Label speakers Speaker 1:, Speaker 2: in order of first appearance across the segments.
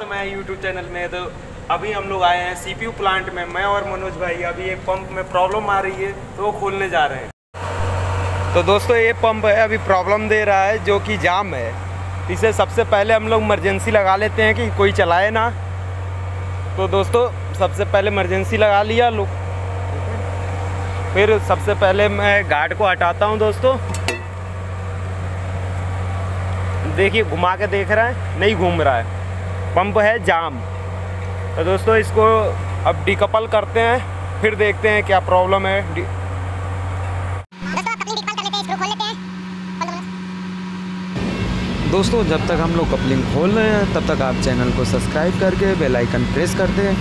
Speaker 1: स्वागत है मैं यूट्यूब चैनल में तो अभी हम लोग आए हैं सीपीयू प्लांट में। मैं और मनोज भाई अभी एक पंप में प्रॉब्लम आ रही है तो वो खोलने जा रहे हैं। तो दोस्तों, ये पंप है, अभी प्रॉब्लम दे रहा है, जो कि जाम है। इसे सबसे पहले हम लोग इमरजेंसी लगा लेते हैं कि कोई चलाए ना। तो दोस्तों, सबसे पहले इमरजेंसी लगा लिया लोग फिर सबसे पहले मैं गार्ड को हटाता हूँ दोस्तों। देखिए, घुमा के देख रहा है, नहीं घूम रहा है। पंप है जाम। तो दोस्तों इसको अब डिकपल करते हैं फिर देखते हैं क्या प्रॉब्लम है। डि-
Speaker 2: दोस्तों आप अपनी डिकपल कर लेते हैं स्क्रू खोल लेते हैं। खोल दो बोलो।
Speaker 3: दोस्तों जब तक हम लोग कपलिंग खोल रहे हैं तब तक आप चैनल को सब्सक्राइब करके बेल आइकन प्रेस कर दें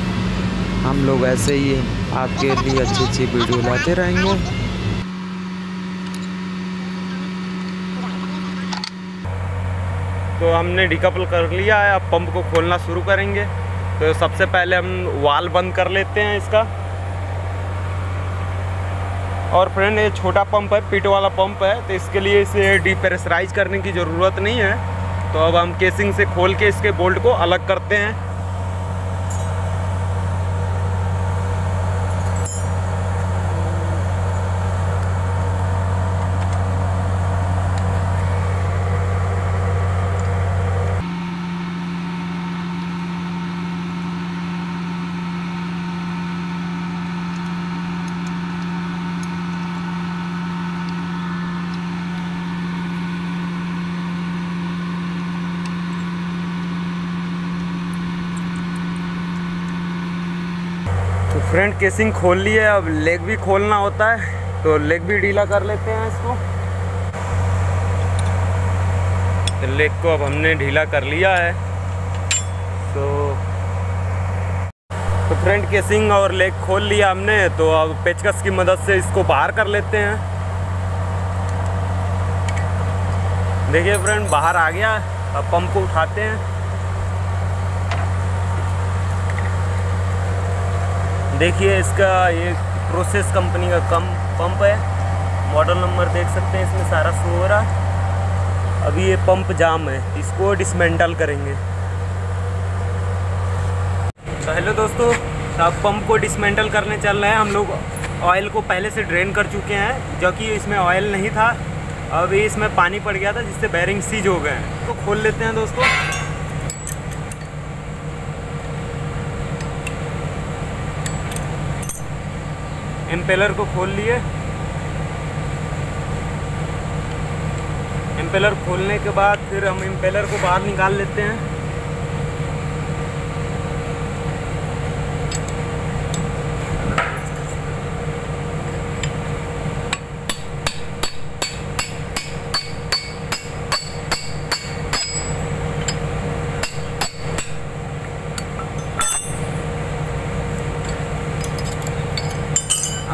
Speaker 3: हम लोग ऐसे ही आपके लिए अच्छी अच्छी वीडियो लाते रहेंगे।
Speaker 1: तो हमने डिकपल कर लिया है, अब पंप को खोलना शुरू करेंगे। तो सबसे पहले हम वाल बंद कर लेते हैं इसका। और फ्रेंड ये छोटा पंप है पीट वाला पंप है तो इसके लिए इसे डिप्रेशराइज करने की ज़रूरत नहीं है। तो अब हम केसिंग से खोल के इसके बोल्ट को अलग करते हैं। फ्रंट केसिंग खोल ली है, अब लेग भी खोलना होता है तो लेग भी ढीला कर लेते हैं इसको। तो लेग को अब हमने ढीला कर लिया है। तो तो फ्रंट केसिंग और लेग खोल लिया हमने तो अब पेचकस की मदद से इसको बाहर कर लेते हैं। देखिए फ्रेंड बाहर आ गया, अब पंप को उठाते हैं। देखिए, इसका ये प्रोसेस कंपनी का कम पंप है। मॉडल नंबर देख सकते हैं, इसमें सारा शो हो रहा। अभी ये पंप जाम है, इसको डिसमेंटल करेंगे। तो हेलो दोस्तों, अब पंप को डिसमेंटल करने चल रहे हैं। हम लोग ऑयल को पहले से ड्रेन कर चुके हैं, जो कि इसमें ऑयल नहीं था। अभी इसमें पानी पड़ गया था, जिससे बैरिंग सीज हो गए हैं। तो खोल लेते हैं दोस्तों। एम्पेलर को खोल लिए। एम्पेलर खोलने के बाद फिर हम एम्पेलर को बाहर निकाल लेते हैं।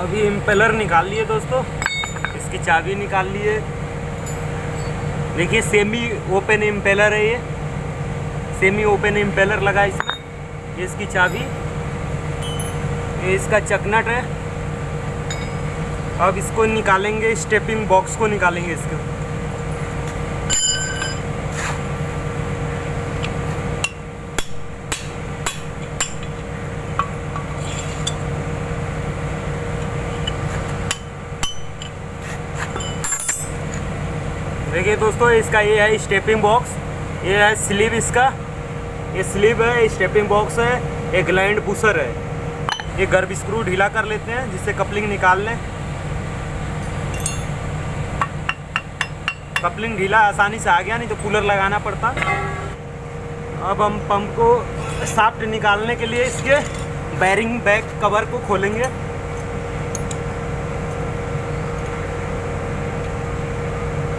Speaker 1: अभी इम्पेलर निकाल लिए दोस्तों। इसकी चाबी निकाल लिए। देखिए सेमी ओपन इम्पेलर है ये। सेमी ओपन इम्पेलर लगा इसमें। ये इसकी चाबी। ये इसका चकनट है। अब इसको निकालेंगे स्टेपिंग बॉक्स को निकालेंगे इसका देखिए दोस्तों, इसका ये है स्टेपिंग बॉक्स ये है स्लीव इसका। ये स्लीव है स्टेपिंग बॉक्स है एक ग्लैंड पुशर है। ये गर्भ स्क्रू ढीला कर लेते हैं, जिससे कपलिंग निकाल लें। कपलिंग ढीला आसानी से आ गया, नहीं तो कूलर लगाना पड़ता। अब हम पंप को साफ्ट निकालने के लिए इसके बैरिंग बैक कवर को खोलेंगे।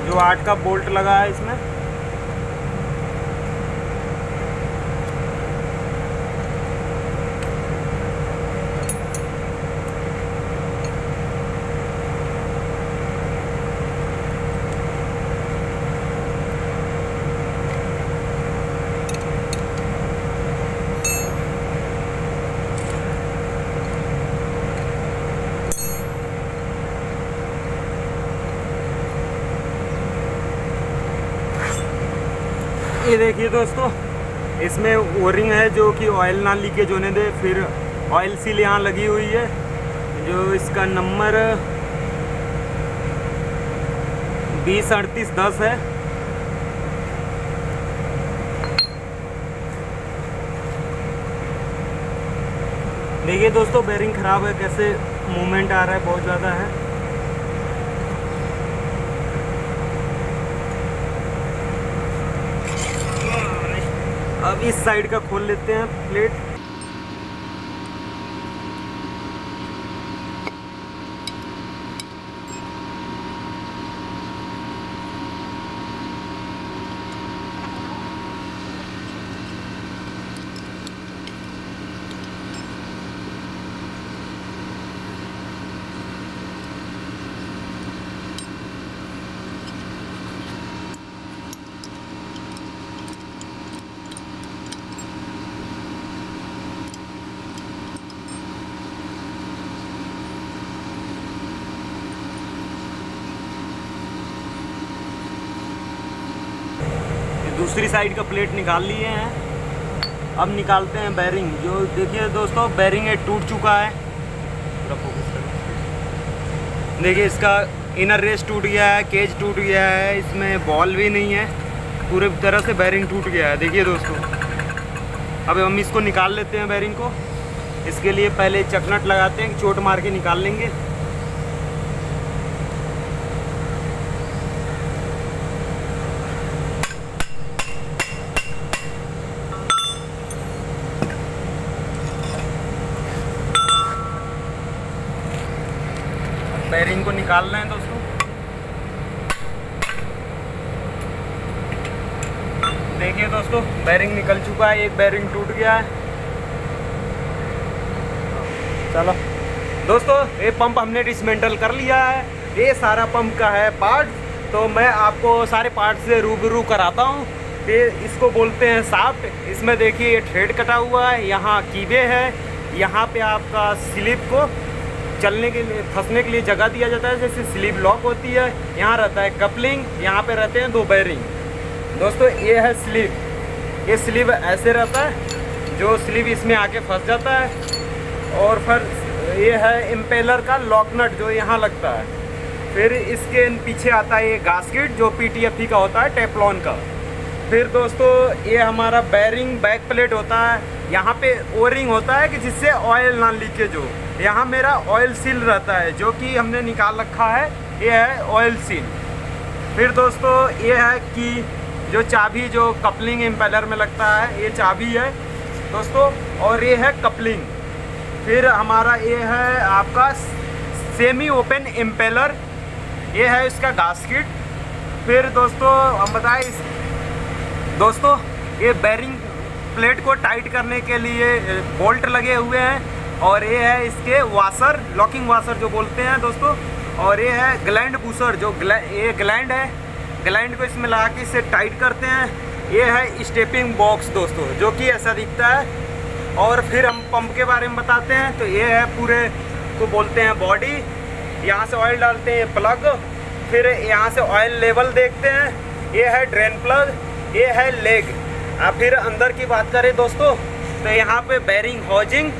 Speaker 1: जो आठ का बोल्ट लगा है इसमें। ये देखिए दोस्तों, इसमें ओरिंग है जो कि ऑयल ना लीकेज होने दे, फिर ऑयल सील यहाँ लगी हुई है, जो इसका नंबर बीस अड़तीस दस है। देखिए दोस्तों बेरिंग ख़राब है, कैसे मूवमेंट आ रहा है, बहुत ज़्यादा है। अब इस साइड का खोल लेते हैं प्लेट दूसरी साइड का प्लेट निकाल लिए हैं। अब निकालते हैं बैरिंग जो देखिए दोस्तों बैरिंग टूट चुका है। देखिए, इसका इनर रेस टूट गया है केज टूट गया है, इसमें बॉल भी नहीं है। पूरे तरह से बैरिंग टूट गया है। देखिए दोस्तों। अब हम इसको निकाल लेते हैं बैरिंग को। इसके लिए पहले चकनट लगाते हैं चोट मार के निकाल लेंगे बैरिंग को निकालना है दोस्तों। देखिए दोस्तों बैरिंग निकल चुका है, एक बैरिंग टूट गया है। चलो। दोस्तों, ये पंप हमने डिसमेंटल कर लिया है। ये सारा पंप का है पार्ट तो मैं आपको सारे पार्ट से रूबरू कराता हूँ। ये इसको बोलते हैं साफ्ट इसमें देखिए, ये थ्रेड कटा हुआ है। यहाँ कीबे है। यहाँ पे आपका स्लिप को चलने के लिए, फंसने के लिए जगह दिया जाता है, जैसे स्लीप लॉक होती है, यहाँ रहता है कपलिंग, यहाँ पे रहते हैं दो बैरिंग। दोस्तों, ये है स्लीप। ये स्लीव ऐसे रहता है, जो स्लीप इसमें आके फंस जाता है, और फिर ये है इम्पेलर का लॉक नट, जो यहाँ लगता है। फिर इसके पीछे आता है ये गास्केट, जो पीटीएफई का होता है टेपलॉन का। फिर दोस्तों, ये हमारा बैरिंग बैक प्लेट होता है। यहाँ पे ओरिंग होता है कि जिससे ऑयल ना लीकेज हो। यहाँ मेरा ऑयल सील रहता है, जो कि हमने निकाल रखा है। ये है ऑयल सील फिर दोस्तों, ये है कि जो चाबी, जो कपलिंग इम्पेलर में लगता है, ये चाबी है। दोस्तों, और ये है कपलिंग फिर हमारा ये है आपका सेमी ओपन इम्पेलर ये है इसका गास्किट फिर दोस्तों, हम बताएँ दोस्तों ये बैरिंग प्लेट को टाइट करने के लिए बोल्ट लगे हुए हैं और ये है इसके वाशर लॉकिंग वाशर जो बोलते हैं दोस्तों और ये है ग्लैंड बूसर जो ग्लै, ये ग्लैंड है। ग्लैंड को इसमें लगा के इसे टाइट करते हैं। ये है स्टेपिंग बॉक्स दोस्तों जो कि ऐसा दिखता है। और फिर हम पंप के बारे में बताते हैं। तो ये है पूरे को बोलते हैं बॉडी यहाँ से ऑयल डालते हैं प्लग फिर यहाँ से ऑयल लेवल देखते हैं। ये है ड्रेन प्लग ये है लेग। आप फिर अंदर की बात करें दोस्तों तो यहाँ पे बैरिंग हॉजिंग